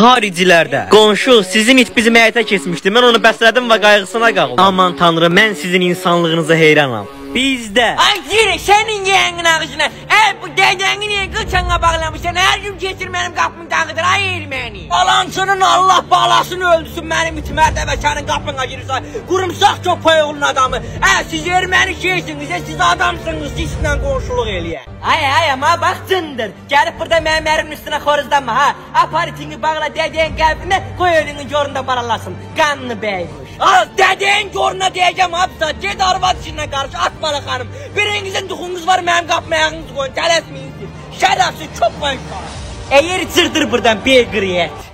Xaricilərdə. Qonşu, sizin it bizim həyətə keçmişdi. Mən onu bəslədim və qayğısına qaldım. Aman tanrı, mən sizin insanlığınıza heyranam. Bizdə Ay yürü senin yeğenin ağzına. Ey bu dedeni niye kılçana bağlamışsın? Her gün getir benim kapımı takıdır ay elmeni. Balansının Allah balasını öldürsün benim itmerde ve senin kapına girirse. Kurumsak çok payolun adamı. Ey siz ermeni şeysiniz, e, siz adamsınız, sizle komşuluk eləyə. Ay ay ama baktındır. Gelip burada benim erimin üstüne horuzlanma ha. Aparatını bağla dedeğin kalbine koy önünün yorunda paralasın. Kanlı beymiş. Az dedeğin yoruna diyeceğim hapsa. Ged arvad işine karşı atma la hanım. Birinizin dukunuz var benim kapma ayağınızı koyun. Telesmeyin siz. Şerefsiz çok Эйер цырдыр бырдан бегриет.